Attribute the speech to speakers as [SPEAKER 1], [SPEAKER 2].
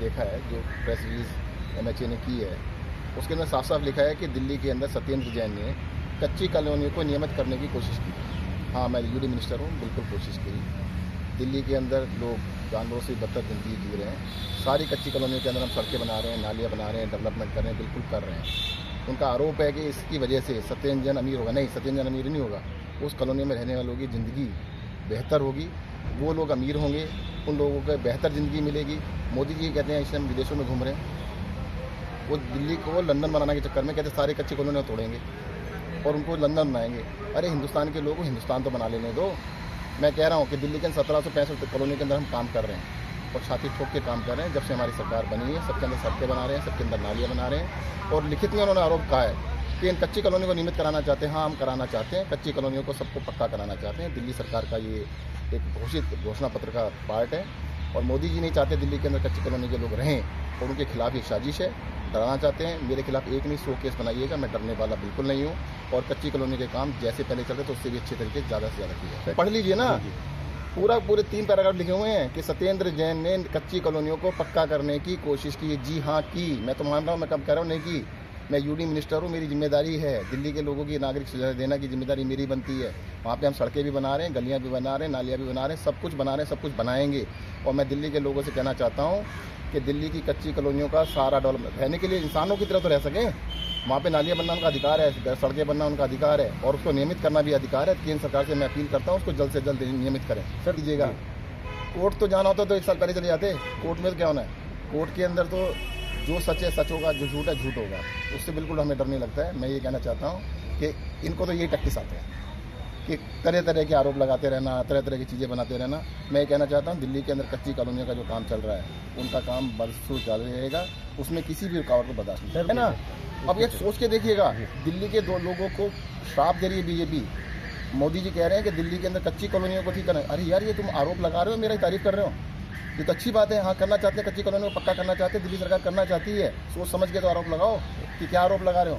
[SPEAKER 1] देखा है, जो प्रेस रिलीज़ एम ने की है, उसके अंदर साफ़ साफ़ लिखा है कि दिल्ली के अंदर सत्येंद्र जैन ने कच्ची कॉलोनियों को नियमित करने की कोशिश की। हाँ मैं यूडी मिनिस्टर हूँ, बिल्कुल कोशिश की। दिल्ली के अंदर लोग जानवरों से बदतर ज़िंदगी जी रहे हैं। सारी कच्ची कॉलोनियों के अंदर हम सड़कें बना रहे हैं, नालियाँ बना रहे हैं डेवलपमेंट कर रहे हैं, बिल्कुल कर रहे हैं। उनका आरोप है कि इसकी वजह से सत्येंद्र जैन अमीर होगा। नहीं, सत्येंद्र जैन अमीर नहीं होगा। उस कॉलोनी में रहने वालों की ज़िंदगी बेहतर होगी। वो लोग अमीर होंगे उन लोगों को बेहतर ज़िंदगी मिलेगी। मोदी जी कहते हैं, इस टाइम विदेशों में घूम रहे हैं। वो दिल्ली को लंदन बनाने के चक्कर में कहते सारे कच्चे कॉलोनियाँ तोड़ेंगे और उनको लंदन बनाएँगे अरे, हिंदुस्तान के लोग हिंदुस्तान तो बना लेने दो। मैं कह रहा हूँ कि दिल्ली के सत्रह सौ पैंसठ कॉलोनी के अंदर हम काम कर रहे हैं और छाती ठोक के काम कर रहे हैं, जब से हमारी सरकार बनी है, सबके अंदर सड़कें बना रहे हैं, सबके अंदर नालियाँ बना रहे हैं और लिखित में उन्होंने आरोप कहा है कि इन कच्ची कॉलोनी को नियमित कराना चाहते हैं हाँ हम कराना चाहते हैं। कच्ची कॉलोनियों को सबको पक्का कराना चाहते हैं। दिल्ली सरकार का ये एक घोषित घोषणा पत्र का पार्ट है। और मोदी जी नहीं चाहते दिल्ली के अंदर कच्ची कॉलोनी के लोग रहें। और उनके खिलाफ एक साजिश है। डराना चाहते हैं। मेरे खिलाफ एक नहीं सौ केस बनाइएगा। मैं डरने वाला बिल्कुल नहीं हूँ। और कच्ची कॉलोनी के काम जैसे पहले चल रहे थे उससे भी अच्छे तरीके ज़्यादा से ज़्यादा किए पढ़ लीजिए ना। पूरा पूरे तीन पैराग्राफ लिखे हुए हैं कि सत्येंद्र जैन ने कच्ची कॉलोनियों को पक्का करने की कोशिश की। जी हाँ की। मैं तो मान रहा हूँ मैं कब कह रहा हूँ नहीं की। मैं यूडी मिनिस्टर हूँ मेरी ज़िम्मेदारी है दिल्ली के लोगों की नागरिक सुविधा देना की ज़िम्मेदारी मेरी बनती है। वहाँ पे हम सड़कें भी बना रहे हैं गलियाँ भी बना रहे हैं नालियाँ भी बना रहे हैं सब कुछ बना रहे हैं सब कुछ बनाएँगे। और मैं दिल्ली के लोगों से कहना चाहता हूँ कि दिल्ली की कच्ची कॉलोनियों का सारा डेवलपमेंट रहने के लिए इंसानों की तरह तो रह सकें। वहाँ पे नालियाँ बनना उनका अधिकार है सड़कें बनना उनका अधिकार है और उसको नियमित करना भी अधिकार है। केंद्र सरकार से मैं अपील करता हूँ उसको जल्द से जल्द नियमित करें। सर दीजिएगा कोर्ट तो जाना होता तो एक साल पहले चले जाते। कोर्ट में तो क्या होना है? कोर्ट के अंदर तो जो सच है सच होगा जो झूठ है झूठ होगा। उससे बिल्कुल हमें डर नहीं लगता है। मैं ये कहना चाहता हूँ कि इनको तो यही टैक्टिस आते हैं कि तरह तरह के आरोप लगाते रहना तरह तरह की चीज़ें बनाते रहना। मैं ये कहना चाहता हूँ दिल्ली के अंदर कच्ची कॉलोनियों का जो काम चल रहा है उनका काम बरसों जारी रहेगा। उसमें किसी भी रुकावट को बर्दाश्त नहीं है ना? अब ये सोच के देखिएगा दिल्ली के दो लोगों को श्राप दे रही है बीजेपी मोदी जी कह रहे हैं कि दिल्ली के अंदर कच्ची कॉलोनियों को ठीक करना अरे यार ये तुम आरोप लगा रहे हो मेरा तारीफ़ कर रहे हो। ये तो अच्छी बात है हाँ करना चाहते हैं, कच्ची कॉलोनी को पक्का करना चाहते हैं, दिल्ली सरकार करना चाहती है, सोच समझ के तो आरोप लगाओ कि क्या आरोप लगा रहे हो।